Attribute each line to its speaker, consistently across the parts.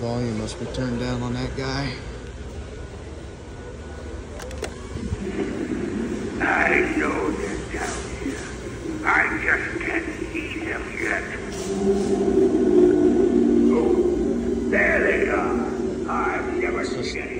Speaker 1: Volume must be turned down on that guy.
Speaker 2: I know they're down here. I just can't see them yet. Oh, there they are. I've never seen anything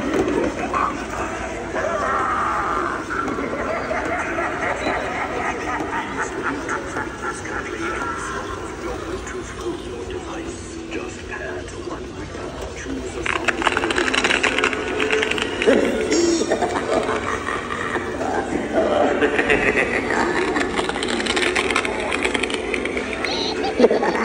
Speaker 2: Ha ha ha ha.